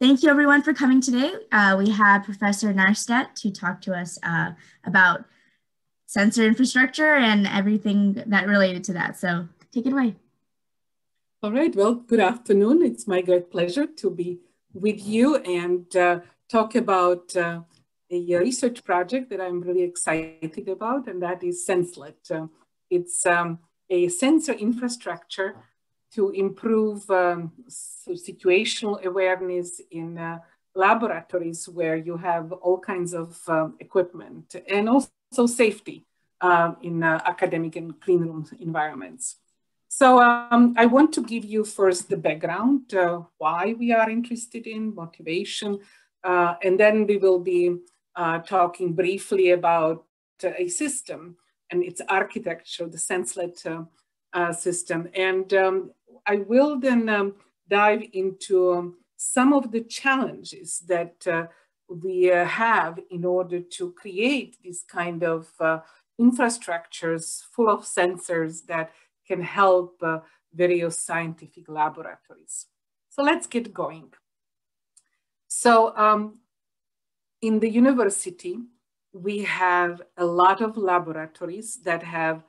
Thank you everyone for coming today. Uh, we have Professor Nahrstedt to talk to us uh, about sensor infrastructure and everything that related to that. So take it away. All right, well, good afternoon. It's my great pleasure to be with you and uh, talk about uh, a research project that I'm really excited about, and that is SenseLet. Uh, it's um, a sensor infrastructure to improve um, situational awareness in uh, laboratories where you have all kinds of um, equipment and also safety uh, in uh, academic and clean room environments. So um, I want to give you first the background, uh, why we are interested in motivation, uh, and then we will be uh, talking briefly about a system and its architecture, the SenseLet system. And um, I will then um, dive into um, some of the challenges that we have in order to create this kind of infrastructures full of sensors that can help uh, various scientific laboratories. So let's get going. So um, in the university, we have a lot of laboratories that have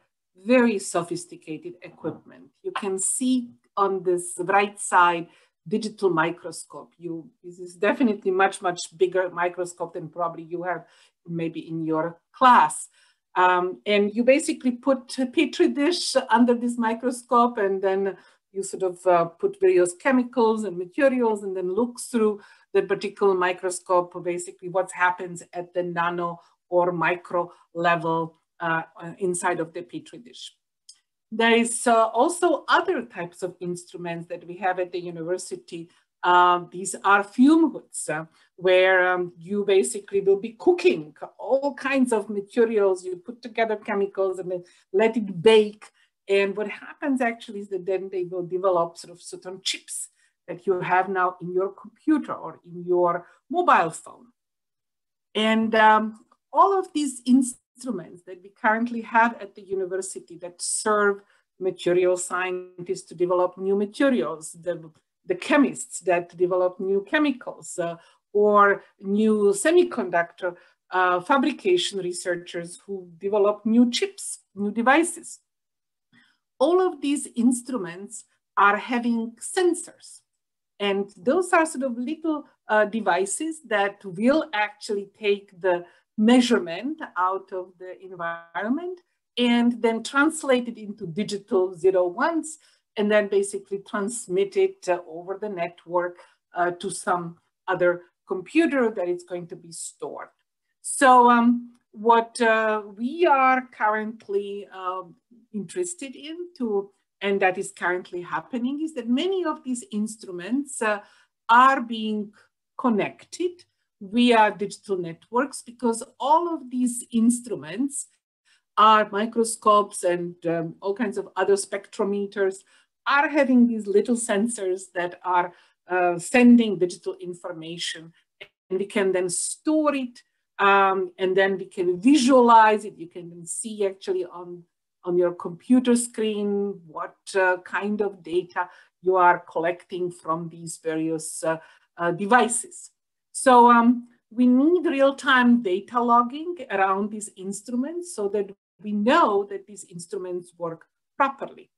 very sophisticated equipment. You can see on this right side, digital microscope. You, this is definitely much, much bigger microscope than probably you have maybe in your class. Um, and you basically put a petri dish under this microscope and then you sort of uh, put various chemicals and materials and then look through the particular microscope, basically what happens at the nano or micro level uh, inside of the petri dish. There is uh, also other types of instruments that we have at the university um, these are fume hoods uh, where um, you basically will be cooking all kinds of materials. You put together chemicals and then let it bake. And what happens actually is that then they will develop sort of certain chips that you have now in your computer or in your mobile phone. And um, all of these instruments that we currently have at the university that serve material scientists to develop new materials, the the chemists that develop new chemicals uh, or new semiconductor uh, fabrication researchers who develop new chips, new devices. All of these instruments are having sensors. And those are sort of little uh, devices that will actually take the measurement out of the environment and then translate it into digital zero ones and then basically transmit it uh, over the network uh, to some other computer that it's going to be stored. So um, what uh, we are currently um, interested in to, and that is currently happening is that many of these instruments uh, are being connected via digital networks because all of these instruments are microscopes and um, all kinds of other spectrometers are having these little sensors that are uh, sending digital information and we can then store it um, and then we can visualize it. You can see actually on, on your computer screen what uh, kind of data you are collecting from these various uh, uh devices. So um, we need real-time data logging around these instruments so that we know that these instruments work properly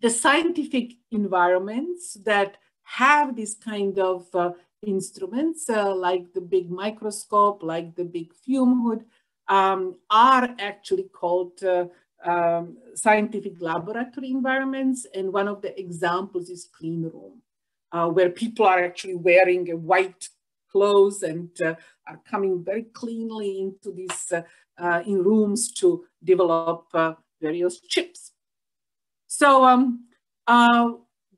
the scientific environments that have this kind of uh, instruments, uh, like the big microscope, like the big fume hood, um, are actually called uh, um, scientific laboratory environments. And one of the examples is clean room, uh, where people are actually wearing a white clothes and uh, are coming very cleanly into these uh, in rooms to develop various chips. So um, uh,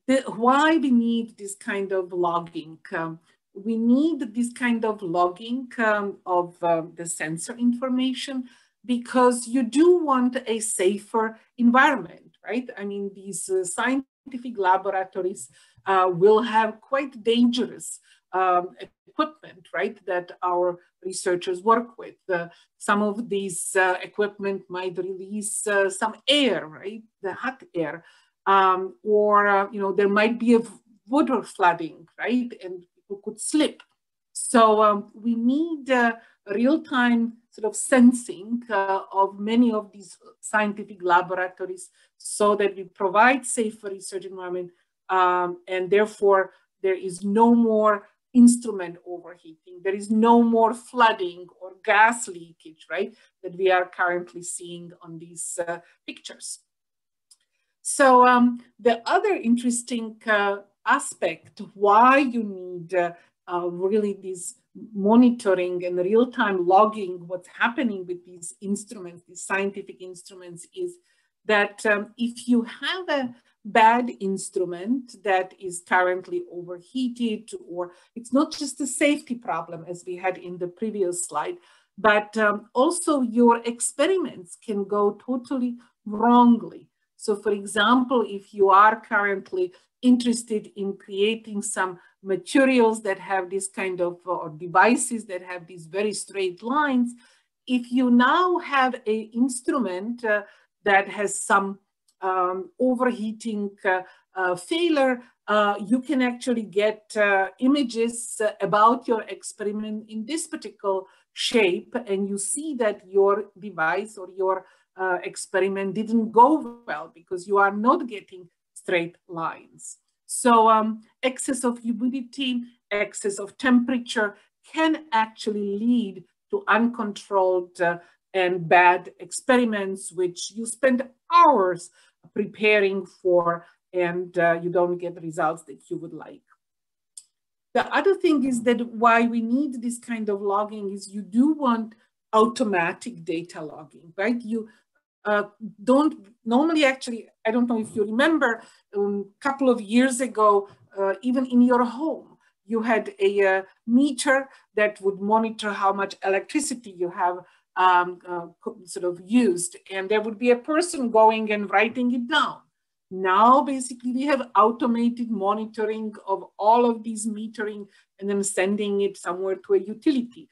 the, why we need this kind of logging? Um, we need this kind of logging um, of uh, the sensor information because you do want a safer environment, right? I mean, these uh, scientific laboratories uh, will have quite dangerous um, equipment, right, that our researchers work with. Uh, some of these uh, equipment might release uh, some air, right, the hot air, um, or, uh, you know, there might be a water flooding, right, and who could slip. So um, we need uh, real-time sort of sensing uh, of many of these scientific laboratories so that we provide safe research environment um, and therefore there is no more instrument overheating. There is no more flooding or gas leakage, right, that we are currently seeing on these uh, pictures. So um, the other interesting uh, aspect why you need uh, uh, really this monitoring and real-time logging what's happening with these instruments, these scientific instruments is that um, if you have a bad instrument that is currently overheated or it's not just a safety problem as we had in the previous slide, but um, also your experiments can go totally wrongly. So for example, if you are currently interested in creating some materials that have this kind of, uh, or devices that have these very straight lines, if you now have a instrument uh, that has some um, overheating uh, uh, failure, uh, you can actually get images about your experiment in this particular shape and you see that your device or your uh, experiment didn't go well because you are not getting straight lines. So um, excess of humidity, excess of temperature can actually lead to uncontrolled uh, and bad experiments, which you spend hours preparing for and uh, you don't get results that you would like. The other thing is that why we need this kind of logging is you do want automatic data logging, right? You uh, don't normally actually, I don't know if you remember, a um, couple of years ago, uh, even in your home, you had a uh, meter that would monitor how much electricity you have um, uh, sort of used. And there would be a person going and writing it down. Now, basically, we have automated monitoring of all of these metering and then sending it somewhere to a utility.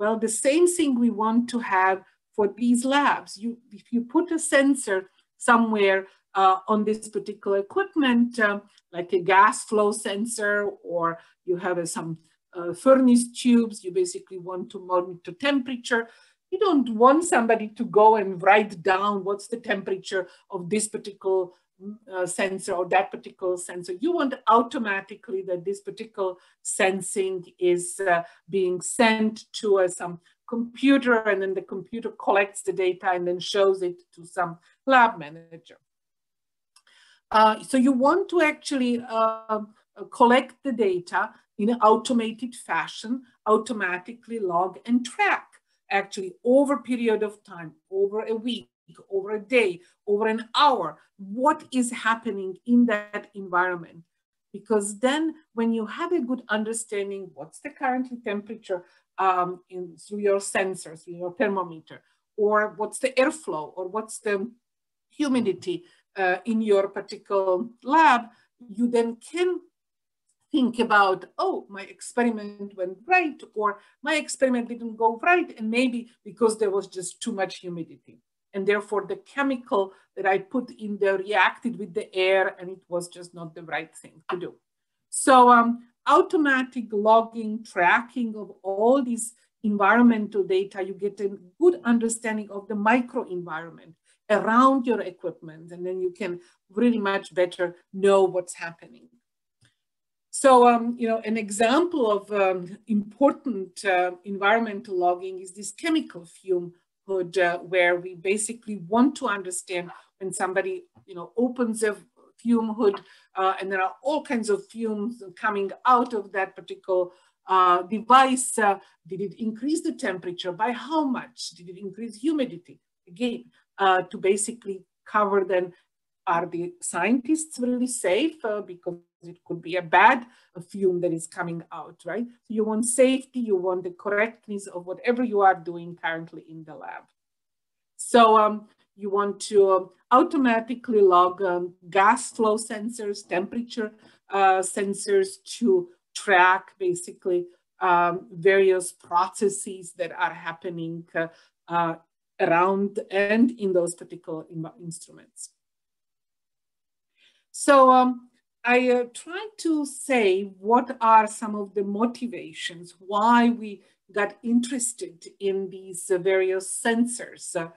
Well, the same thing we want to have for these labs. You, if you put a sensor somewhere uh, on this particular equipment, uh, like a gas flow sensor, or you have uh, some furnace tubes, you basically want to monitor temperature. You don't want somebody to go and write down what's the temperature of this particular uh, sensor or that particular sensor. You want automatically that this particular sensing is uh, being sent to uh, some computer and then the computer collects the data and then shows it to some lab manager. Uh, so you want to actually uh, collect the data in an automated fashion, automatically log and track actually over a period of time, over a week, over a day, over an hour, what is happening in that environment. Because then when you have a good understanding, what's the current temperature, um, in, through your sensors, through your thermometer, or what's the airflow, or what's the humidity uh, in your particular lab, you then can think about, oh, my experiment went right, or my experiment didn't go right, and maybe because there was just too much humidity. And therefore, the chemical that I put in there reacted with the air, and it was just not the right thing to do. So um, automatic logging, tracking of all these environmental data, you get a good understanding of the microenvironment around your equipment, and then you can really much better know what's happening. So, um, you know, an example of um, important uh, environmental logging is this chemical fume hood, uh, where we basically want to understand when somebody, you know, opens a fume hood, uh, and there are all kinds of fumes coming out of that particular uh, device. Uh, did it increase the temperature? By how much? Did it increase humidity? Again, uh, to basically cover then, are the scientists really safe? Uh, because it could be a bad fume that is coming out, right? So you want safety, you want the correctness of whatever you are doing currently in the lab. So um, you want to um, automatically log um, gas flow sensors, temperature uh, sensors to track basically um, various processes that are happening uh, uh, around and in those particular instruments. So um, I uh, tried to say what are some of the motivations why we got interested in these uh, various sensors. Uh,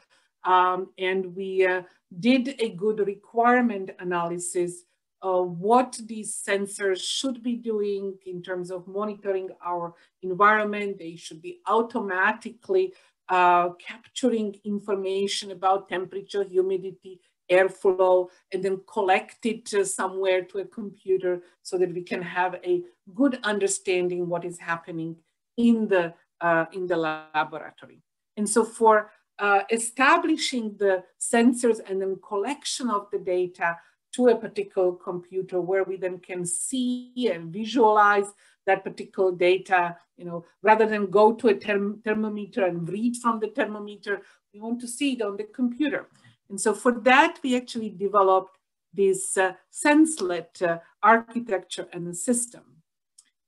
um, and we uh, did a good requirement analysis of what these sensors should be doing in terms of monitoring our environment. They should be automatically uh, capturing information about temperature, humidity, airflow, and then collect it uh, somewhere to a computer so that we can have a good understanding what is happening in the, uh, in the laboratory. And so for uh, establishing the sensors and then collection of the data to a particular computer where we then can see and visualize that particular data, you know, rather than go to a therm thermometer and read from the thermometer, we want to see it on the computer. And so for that, we actually developed this uh, SenseLet uh, architecture and the system.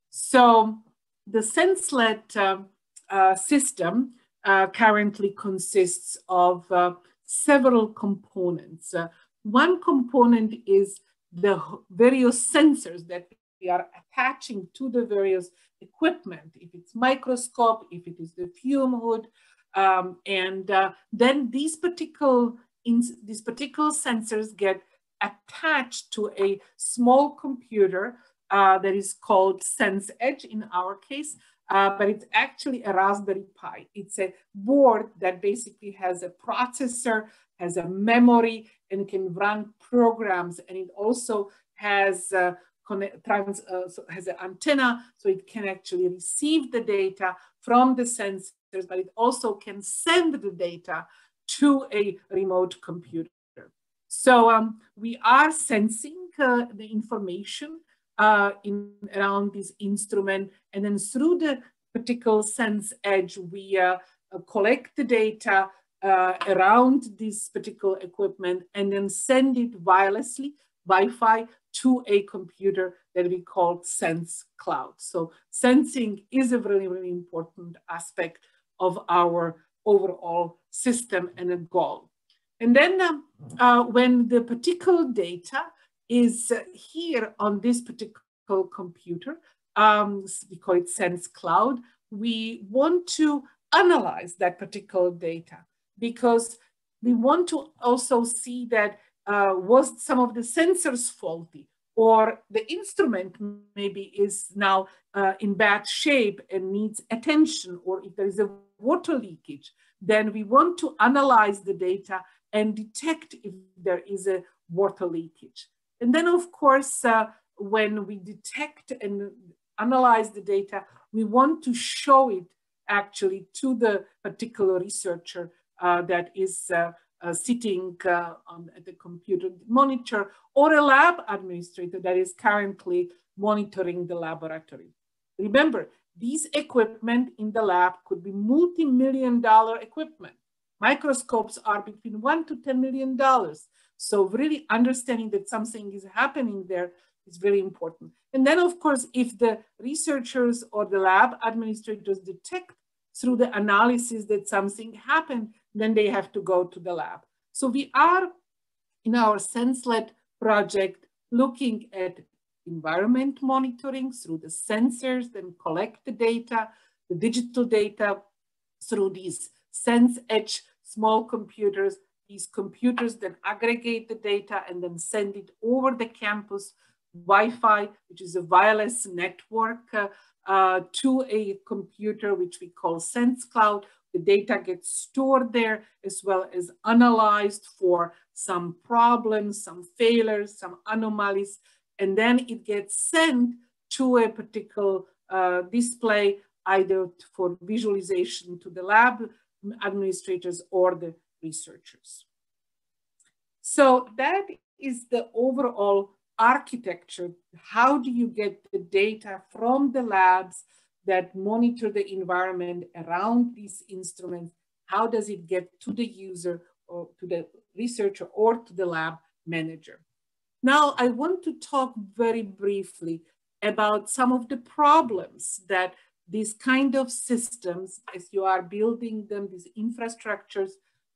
So the SenseLet uh, uh system uh, currently consists of uh, several components. one component is the various sensors that we are attaching to the various equipment, if it's microscope, if it is the fume hood, um, and uh, then these particular in, these particular sensors get attached to a small computer uh, that is called SenseEdge in our case, uh, but it's actually a Raspberry Pi. It's a board that basically has a processor, has a memory, and can run programs, and it also has uh, trans, uh, so has an antenna, so it can actually receive the data from the sensors, but it also can send the data to a remote computer. So um, we are sensing uh, the information uh, in around this instrument, and then through the particular sense edge, we uh, collect the data uh, around this particular equipment and then send it wirelessly, Wi-Fi, to a computer that we call Sense Cloud. So sensing is a really, really important aspect of our overall system and a goal. And then um, uh, when the particular data is uh, here on this particular computer, um, we call it Sense Cloud, we want to analyze that particular data because we want to also see that uh, was some of the sensors faulty or the instrument maybe is now uh, in bad shape and needs attention or if there is a water leakage, then we want to analyze the data and detect if there is a water leakage. And then of course, uh, when we detect and analyze the data, we want to show it actually to the particular researcher uh, that is uh, sitting uh, on the computer monitor or a lab administrator that is currently monitoring the laboratory. Remember, these equipment in the lab could be multi-million dollar equipment. Microscopes are between one to $10 million. So really understanding that something is happening there is very important. And then of course, if the researchers or the lab administrators detect through the analysis that something happened, then they have to go to the lab. So we are in our SenseLet project looking at environment monitoring through the sensors, then collect the data, the digital data through these sense edge small computers. These computers then aggregate the data and then send it over the campus Wi-Fi, which is a wireless network, uh, uh, to a computer, which we call Sense Cloud. The data gets stored there as well as analyzed for some problems, some failures, some anomalies, and then it gets sent to a particular uh, display, either for visualization to the lab administrators or the researchers. So that is the overall architecture. How do you get the data from the labs that monitor the environment around these instruments? How does it get to the user or to the researcher or to the lab manager? Now, I want to talk very briefly about some of the problems that these kind of systems, as you are building them, these infrastructures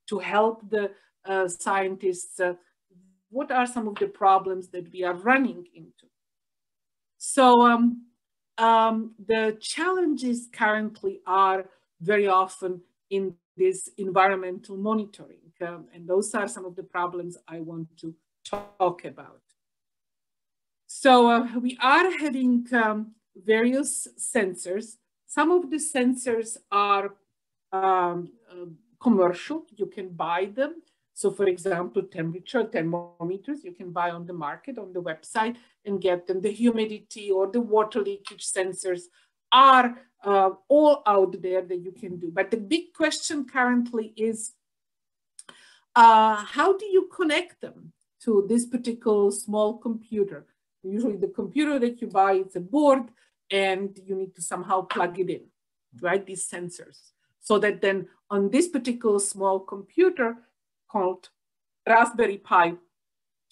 to help the uh, scientists, uh, what are some of the problems that we are running into? So um, um, the challenges currently are very often in this environmental monitoring. Um, and those are some of the problems I want to talk about. So uh, we are having um, various sensors. Some of the sensors are um, uh, commercial, you can buy them. So for example, temperature thermometers, you can buy on the market, on the website and get them. The humidity or the water leakage sensors are uh, all out there that you can do. But the big question currently is, uh, how do you connect them to this particular small computer? Usually the computer that you buy, it's a board and you need to somehow plug it in, right? These sensors. So that then on this particular small computer, called Raspberry Pi,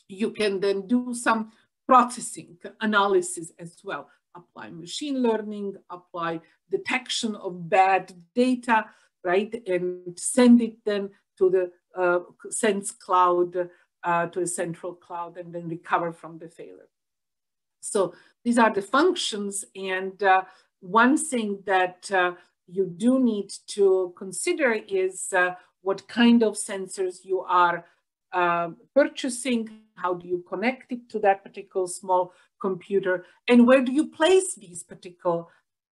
you can then do some processing analysis as well, apply machine learning, apply detection of bad data, right? And send it then to the uh, Sense cloud, uh, to a central cloud, and then recover from the failure. So these are the functions. And uh, one thing that uh, you do need to consider is uh, what kind of sensors you are uh, purchasing, how do you connect it to that particular small computer, and where do you place these particular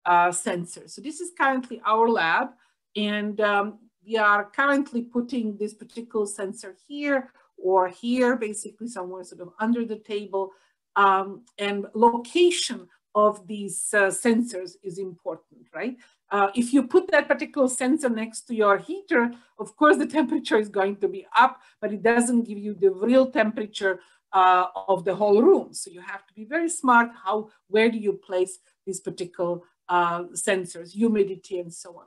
uh, sensors. So this is currently our lab, and um, we are currently putting this particular sensor here or here, basically somewhere sort of under the table, um, and location of these uh, sensors is important, right? Uh, if you put that particular sensor next to your heater, of course the temperature is going to be up, but it doesn't give you the real temperature uh, of the whole room. So you have to be very smart how, where do you place these particular uh, sensors, humidity and so on.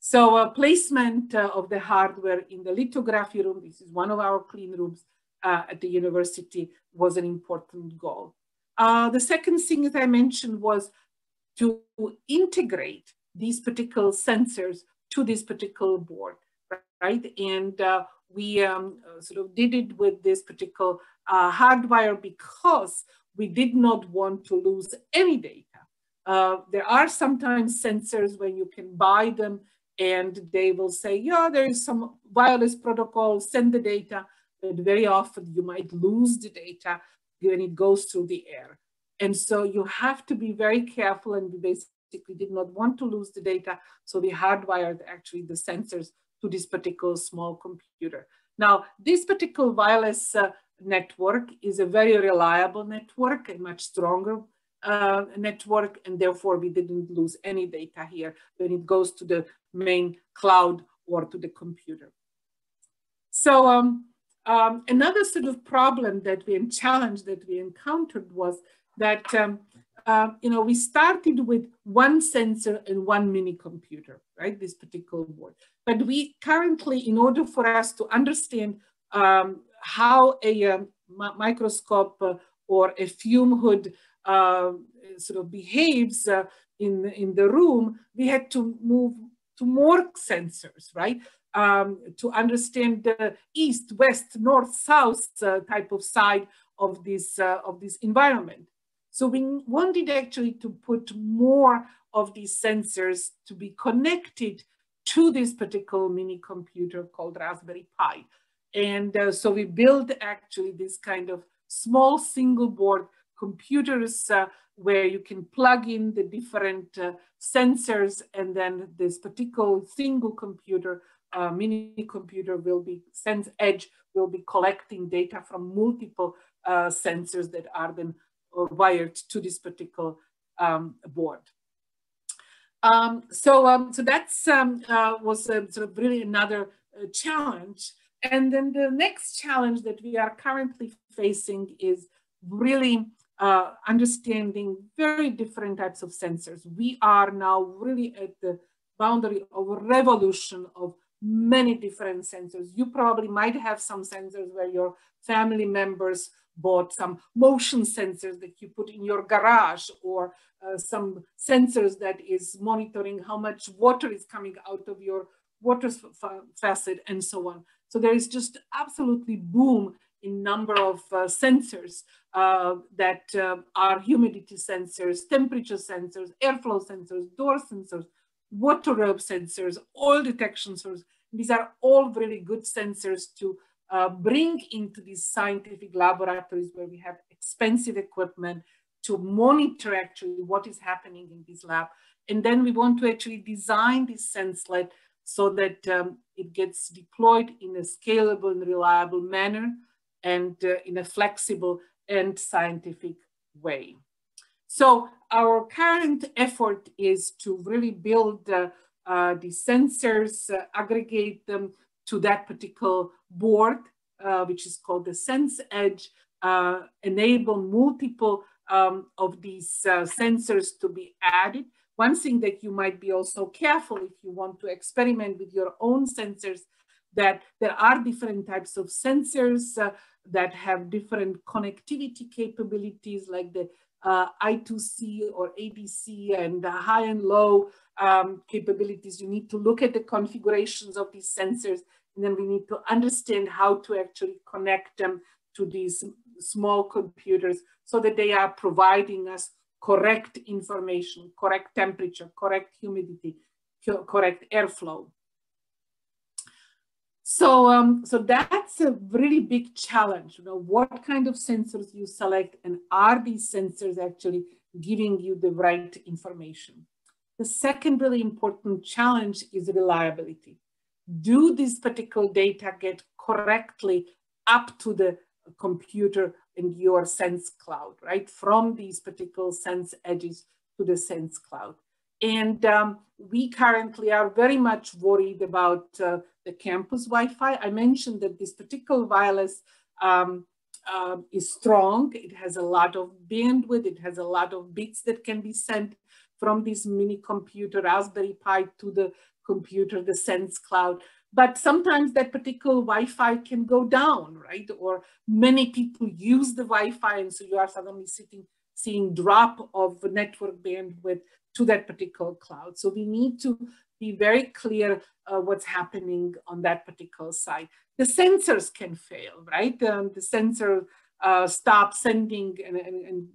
So uh, placement uh, of the hardware in the lithography room, this is one of our clean rooms uh, at the university, was an important goal. the second thing that I mentioned was to integrate these particular sensors to this particular board, right? And uh, we um, uh, sort of did it with this particular uh, hardwire because we did not want to lose any data. Uh, there are sometimes sensors when you can buy them and they will say, yeah, there is some wireless protocol, send the data, but very often you might lose the data when it goes through the air. And so you have to be very careful and be we did not want to lose the data. So we hardwired actually the sensors to this particular small computer. Now, this particular wireless uh, network is a very reliable network, a much stronger uh, network, and therefore we didn't lose any data here when it goes to the main cloud or to the computer. So um, um, another sort of problem that we and challenge that we encountered was that um, uh, you know, we started with one sensor and one mini computer, right? This particular board. But we currently, in order for us to understand um, how a um, microscope uh, or a fume hood uh, sort of behaves uh, in, in the room, we had to move to more sensors, right? Um, to understand the east, west, north, south uh, type of side of this, uh, of this environment. So we wanted actually to put more of these sensors to be connected to this particular mini computer called Raspberry Pi. And uh, so we built actually this kind of small single board computers uh, where you can plug in the different uh, sensors and then this particular single computer, uh, mini computer will be, Sense Edge will be collecting data from multiple uh, sensors that are then wired to this particular um, board. Um, so, um, so that's um, uh, was uh, sort of really another uh, challenge. And then the next challenge that we are currently facing is really uh, understanding very different types of sensors. We are now really at the boundary of a revolution of many different sensors. You probably might have some sensors where your family members bought some motion sensors that you put in your garage or uh, some sensors that is monitoring how much water is coming out of your water faucet and so on. So there is just absolutely boom in number of uh, sensors uh, that uh, are humidity sensors, temperature sensors, airflow sensors, door sensors, water rope sensors, oil detection sensors. These are all really good sensors to uh, bring into these scientific laboratories where we have expensive equipment to monitor actually what is happening in this lab. And then we want to actually design this senselet so that um, it gets deployed in a scalable and reliable manner and uh, in a flexible and scientific way. So our current effort is to really build uh, uh, the sensors, uh, aggregate them to that particular board, uh, which is called the Sense Edge, uh, enable multiple um, of these uh, sensors to be added. One thing that you might be also careful if you want to experiment with your own sensors, that there are different types of sensors uh, that have different connectivity capabilities like the uh, I2C or ADC and the high and low um, capabilities. You need to look at the configurations of these sensors and then we need to understand how to actually connect them to these small computers so that they are providing us correct information, correct temperature, correct humidity, correct airflow. So, um, so that's a really big challenge. You know, what kind of sensors you select and are these sensors actually giving you the right information? The second really important challenge is reliability. Do this particular data get correctly up to the computer in your sense cloud, right? From these particular sense edges to the sense cloud. And um, we currently are very much worried about uh, the campus Wi-Fi. I mentioned that this particular wireless um, uh, is strong. It has a lot of bandwidth. It has a lot of bits that can be sent from this mini computer, Raspberry Pi to the computer, the Sense Cloud. But sometimes that particular Wi-Fi can go down, right? Or many people use the Wi-Fi and so you are suddenly sitting, seeing drop of network bandwidth to that particular cloud. So we need to be very clear uh, what's happening on that particular site. The sensors can fail, right? Um, the sensor uh, stops sending and, and, and,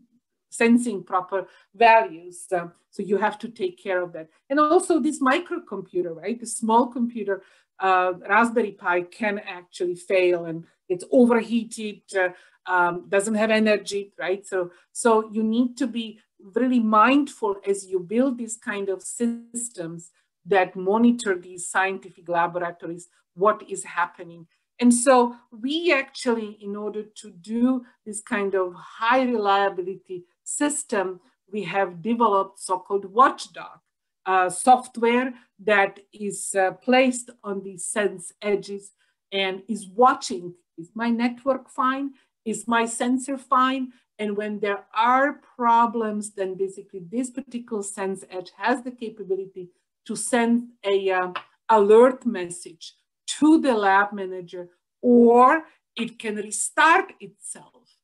sensing proper values. Um, so you have to take care of that. And also this microcomputer, right? The small computer uh, Raspberry Pi can actually fail and it's overheated, uh, um, doesn't have energy, right? So, so you need to be really mindful as you build these kind of systems that monitor these scientific laboratories, what is happening. And so we actually, in order to do this kind of high reliability system, we have developed so-called watchdog uh, software that is uh, placed on the sense edges and is watching, is my network fine? Is my sensor fine? And when there are problems, then basically this particular sense edge has the capability to send a uh, alert message to the lab manager, or it can restart itself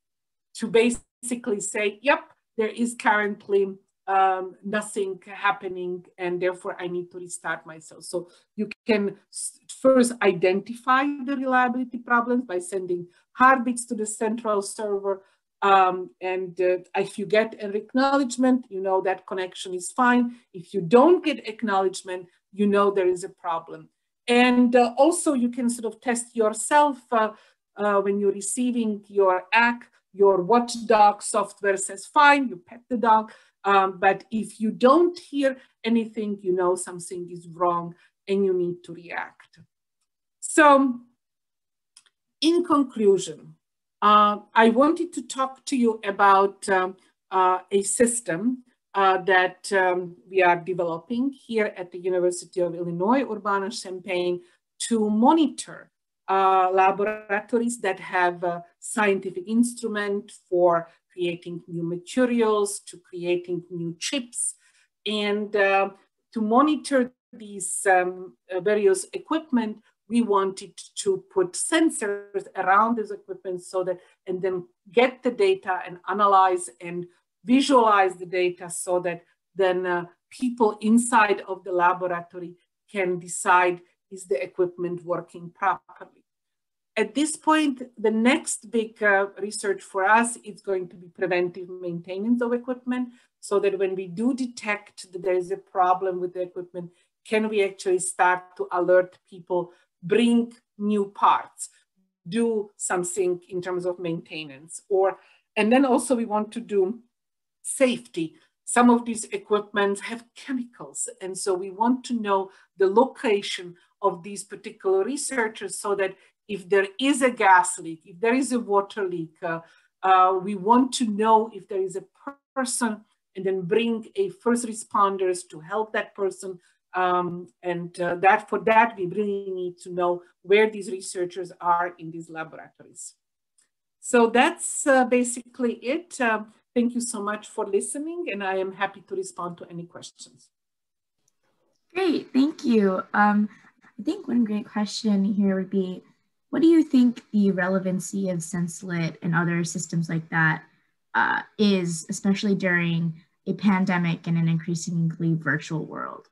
to basically say, yep, there is currently um, nothing happening and therefore I need to restart myself. So you can first identify the reliability problems by sending heartbeats to the central server. Um, and uh, if you get an acknowledgement, you know that connection is fine. If you don't get acknowledgement, you know there is a problem. And uh, also you can sort of test yourself uh, uh when you're receiving your ACK, your watchdog software says fine, you pet the dog, um, but if you don't hear anything, you know something is wrong and you need to react. So in conclusion, uh, I wanted to talk to you about um, uh, a system uh, that um, we are developing here at the University of Illinois Urbana-Champaign to monitor uh, laboratories that have a scientific instrument for creating new materials, to creating new chips, and uh, to monitor these um, uh, various equipment, we wanted to put sensors around this equipment so that, and then get the data and analyze and visualize the data so that then uh, people inside of the laboratory can decide is the equipment working properly. at this point, the next big uh, research for us is going to be preventive maintenance of equipment so that when we do detect that there is a problem with the equipment, can we actually start to alert people, bring new parts, do something in terms of maintenance or, and then also we want to do safety. Some of these equipments have chemicals. And so we want to know the location of these particular researchers so that if there is a gas leak, if there is a water leak, uh, uh, we want to know if there is a person and then bring a first responders to help that person. Um, and uh, that for that, we really need to know where these researchers are in these laboratories. So that's uh, basically it. Um, thank you so much for listening and I am happy to respond to any questions. Great, thank you. Um, I think one great question here would be, what do you think the relevancy of SenseLet and other systems like that uh, is, especially during a pandemic and an increasingly virtual world?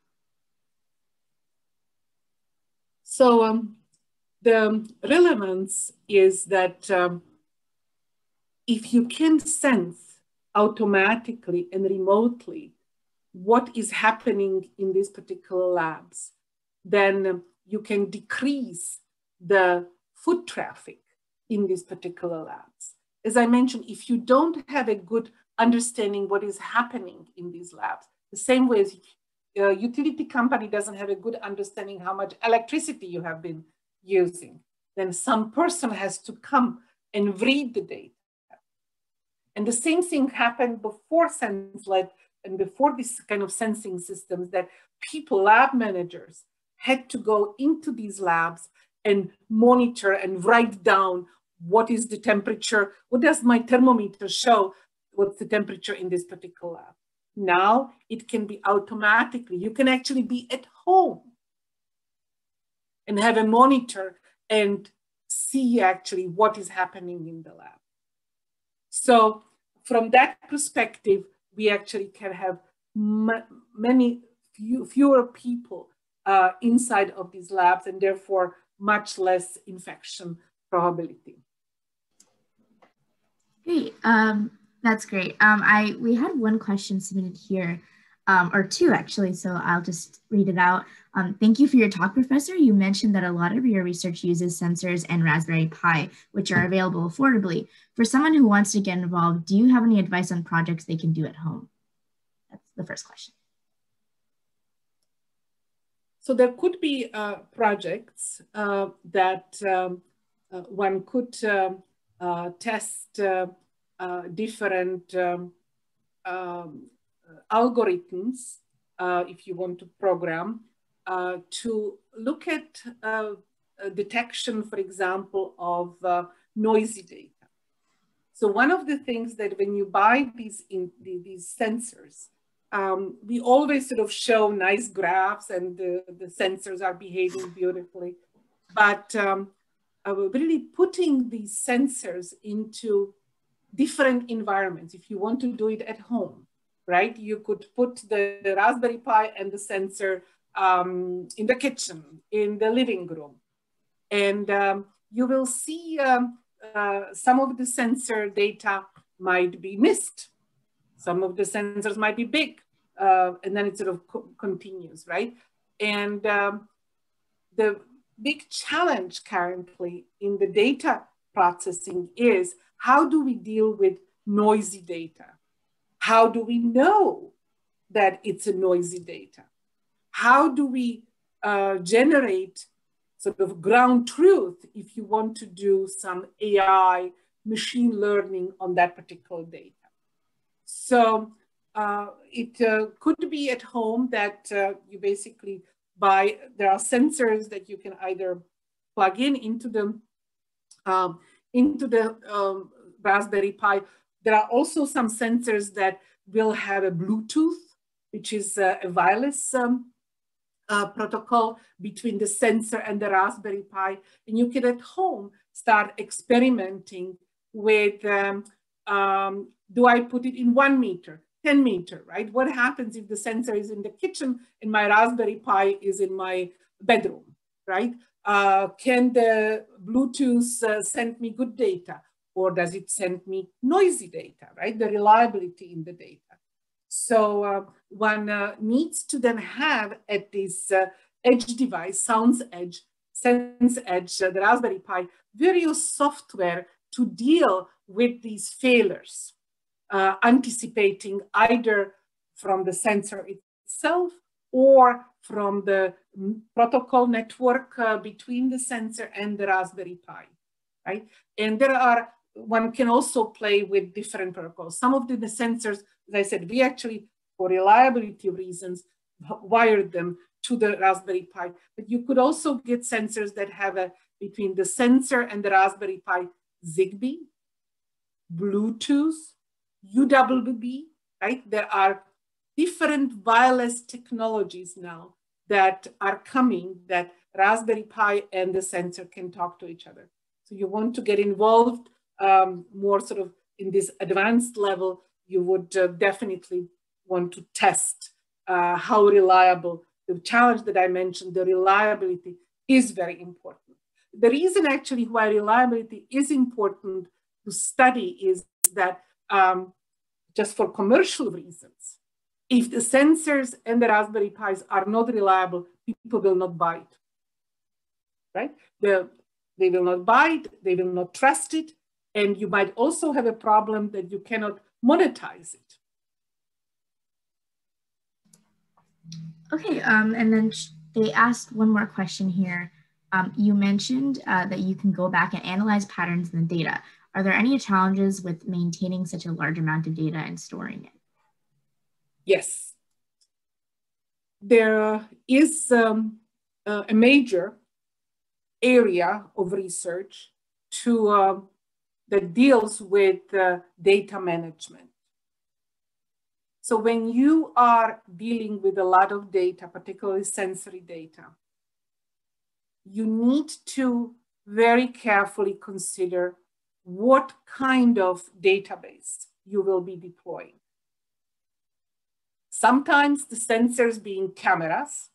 So um, the relevance is that um, if you can sense automatically and remotely what is happening in these particular labs, then you can decrease the foot traffic in these particular labs. As I mentioned, if you don't have a good understanding what is happening in these labs, the same way as a utility company doesn't have a good understanding how much electricity you have been using, then some person has to come and read the data. And the same thing happened before SenseLet and before this kind of sensing systems that people, lab managers, had to go into these labs and monitor and write down what is the temperature, what does my thermometer show, what's the temperature in this particular lab. Now it can be automatically, you can actually be at home and have a monitor and see actually what is happening in the lab. So from that perspective, we actually can have many few, fewer people uh, inside of these labs and therefore much less infection probability. Great, um, that's great. Um, I we had one question submitted here, um, or two actually, so I'll just read it out. Um, thank you for your talk, Professor. You mentioned that a lot of your research uses sensors and Raspberry Pi, which are available affordably. For someone who wants to get involved, do you have any advice on projects they can do at home? That's the first question. So there could be uh, projects uh, that um, uh, one could um, uh, test uh, uh, different um, um, algorithms if you want to program to look at detection, for example, of noisy data. So one of the things that when you buy these, in, these sensors, um, we always sort of show nice graphs and the, the sensors are behaving beautifully. But um, uh, really putting these sensors into different environments. If you want to do it at home, right? You could put the, the Raspberry Pi and the sensor um, in the kitchen, in the living room. And um, you will see um, uh, some of the sensor data might be missed some of the sensors might be big, uh, and then it sort of co continues, right? And um, the big challenge currently in the data processing is how do we deal with noisy data? How do we know that it's a noisy data? How do we uh, generate sort of ground truth if you want to do some AI machine learning on that particular data? So uh, it uh, could be at home that uh, you basically buy, there are sensors that you can either plug in into the, um, into the um, Raspberry Pi. There are also some sensors that will have a Bluetooth, which is uh, a wireless um, uh, protocol between the sensor and the Raspberry Pi. And you can at home start experimenting with um, um, do I put it in one meter, 10 meter, right? What happens if the sensor is in the kitchen and my Raspberry Pi is in my bedroom, right? Uh, can the Bluetooth uh, send me good data or does it send me noisy data, right? The reliability in the data. So uh, one uh, needs to then have at this uh, edge device, Sounds Edge, Sense Edge, uh, the Raspberry Pi, various software to deal with these failures, anticipating either from the sensor itself or from the protocol network uh, between the sensor and the Raspberry Pi, right? And there are, one can also play with different protocols. Some of the, the sensors, as I said, we actually, for reliability reasons, wired them to the Raspberry Pi. But you could also get sensors that have a, between the sensor and the Raspberry Pi, Zigbee, Bluetooth, UWB, right? There are different wireless technologies now that are coming that Raspberry Pi and the sensor can talk to each other. So you want to get involved um, more sort of in this advanced level, you would uh, definitely want to test uh, how reliable the challenge that I mentioned, the reliability is very important. The reason actually why reliability is important to study is that um, just for commercial reasons, if the sensors and the Raspberry Pis are not reliable, people will not buy it, right? they they will not buy it, they will not trust it, and you might also have a problem that you cannot monetize it. Okay, um, and then they asked one more question here. Um, you mentioned uh, that you can go back and analyze patterns in the data. Are there any challenges with maintaining such a large amount of data and storing it? Yes. There is um, uh, a major area of research to, uh, that deals with uh, data management. So when you are dealing with a lot of data, particularly sensory data, you need to very carefully consider what kind of database you will be deploying. Sometimes the sensors being cameras,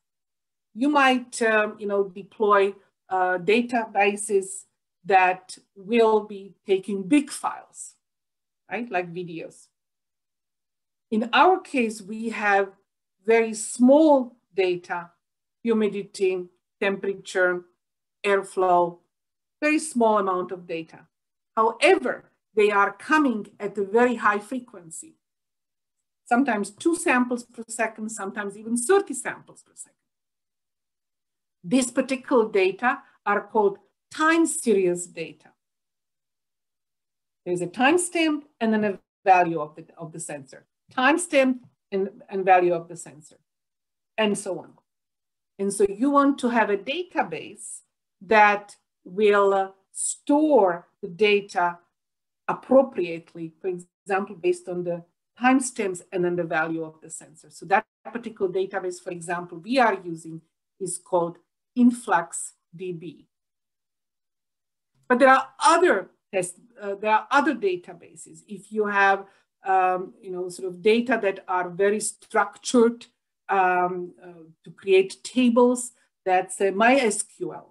you might um, you know, deploy uh, databases that will be taking big files, right? Like videos. In our case, we have very small data, humidity, temperature, airflow, very small amount of data. However, they are coming at a very high frequency sometimes two samples per second, sometimes even 30 samples per second. These particular data are called time series data. There's a timestamp and then a value of the, of the sensor. Timestamp and, and value of the sensor, and so on. And so you want to have a database that will store the data appropriately, for example, based on the timestamps and then the value of the sensor. So that particular database, for example, we are using is called InfluxDB. But there are other test, uh, there are other databases. If you have, um, you know, sort of data that are very structured um, uh, to create tables, that's uh, MySQL.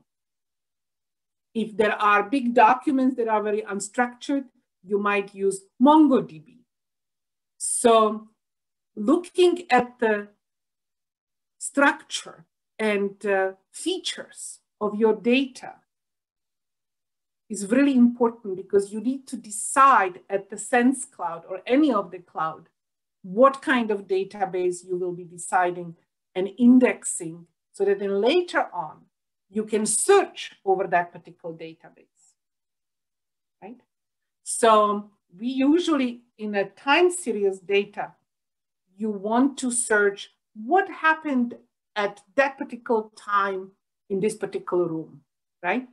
If there are big documents that are very unstructured, you might use MongoDB. So looking at the structure and uh, features of your data is really important because you need to decide at the Sense Cloud or any of the cloud what kind of database you will be deciding and indexing so that then later on you can search over that particular database, right? So we usually, in a time series data, you want to search what happened at that particular time in this particular room, right?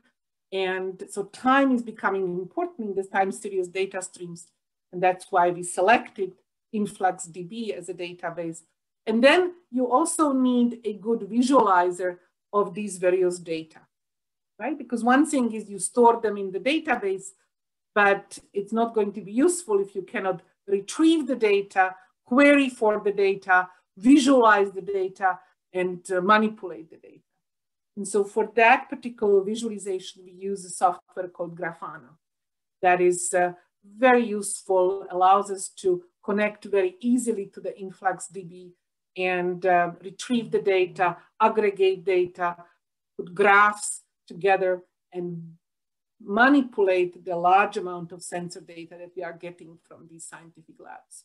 And so time is becoming important in this time series data streams. And that's why we selected InfluxDB as a database. And then you also need a good visualizer of these various data, right? Because one thing is you store them in the database, but it's not going to be useful if you cannot retrieve the data, query for the data, visualize the data, and uh, manipulate the data. And so for that particular visualization, we use a software called Grafana that is uh, very useful, allows us to connect very easily to the InfluxDB and uh, retrieve the data, aggregate data, put graphs together and manipulate the large amount of sensor data that we are getting from these scientific labs.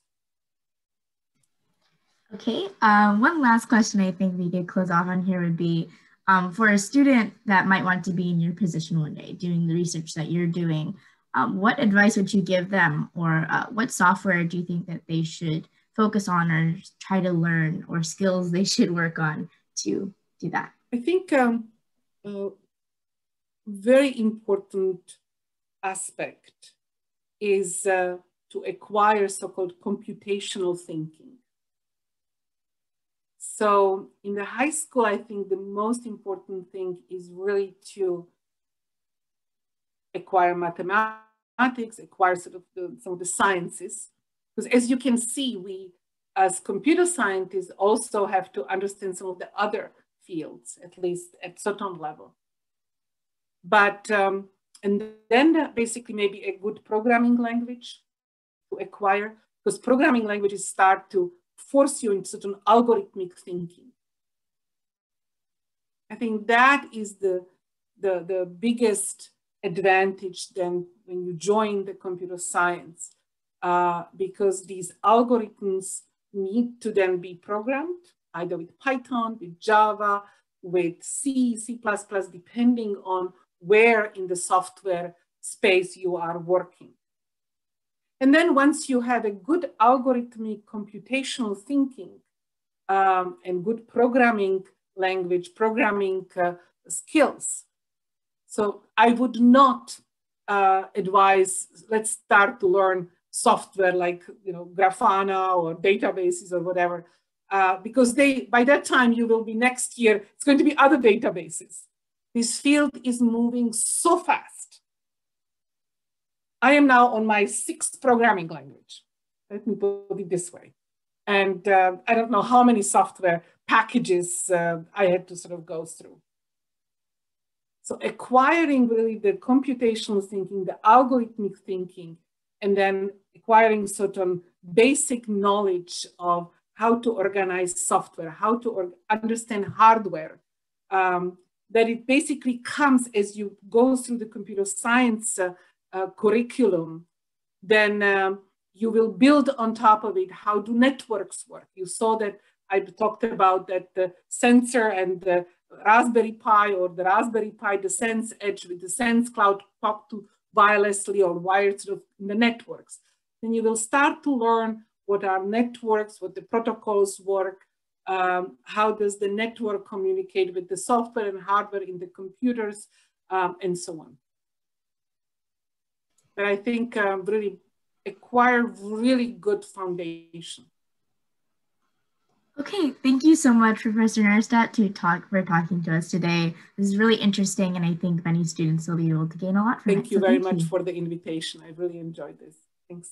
Okay, um, one last question I think we could close off on here would be um, for a student that might want to be in your position one day, doing the research that you're doing, um, what advice would you give them or uh, what software do you think that they should focus on or try to learn or skills they should work on to do that? I think um, a very important aspect is uh, to acquire so-called computational thinking. So in the high school, I think the most important thing is really to acquire mathematics, acquire sort of the, some of the sciences. Because as you can see, we as computer scientists also have to understand some of the other fields, at least at certain level. But, um, and then basically maybe a good programming language to acquire, because programming languages start to force you into certain algorithmic thinking. I think that is the, the, the biggest advantage then when you join the computer science, uh, because these algorithms need to then be programmed either with Python, with Java, with C, C++, depending on where in the software space you are working. And then once you have a good algorithmic computational thinking um, and good programming language, programming uh, skills. So I would not uh, advise, let's start to learn software like you know Grafana or databases or whatever, uh, because they by that time you will be next year, it's going to be other databases. This field is moving so fast I am now on my sixth programming language. Let me put it this way. And uh, I don't know how many software packages uh, I had to sort of go through. So acquiring really the computational thinking, the algorithmic thinking, and then acquiring certain basic knowledge of how to organize software, how to understand hardware, um, that it basically comes as you go through the computer science uh, uh, curriculum, then um, you will build on top of it how do networks work. You saw that I talked about that the sensor and the Raspberry Pi or the Raspberry Pi, the Sense Edge with the Sense Cloud talk to wirelessly or wired in the networks. Then you will start to learn what are networks, what the protocols work, um, how does the network communicate with the software and hardware in the computers, um, and so on But I think um, really acquire really good foundation. Okay, thank you so much, Professor Nahrstedt, to talk for talking to us today. This is really interesting, and I think many students will be able to gain a lot from thank it. You so thank you very much for the invitation. I really enjoyed this. Thanks.